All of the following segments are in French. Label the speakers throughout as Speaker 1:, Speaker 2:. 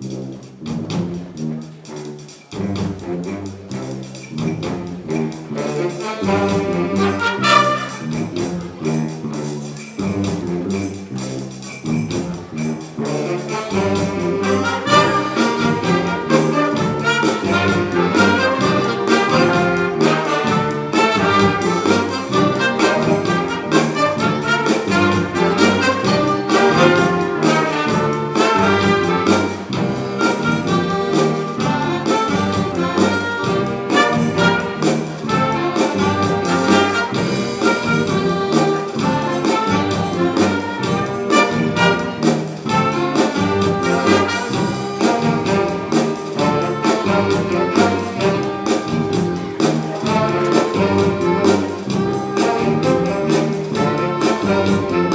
Speaker 1: Música Música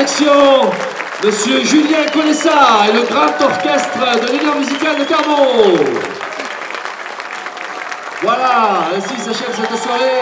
Speaker 1: Monsieur Julien Colessa et le grand orchestre de l'Union musicale de Clermont. Voilà, ainsi s'achève cette soirée.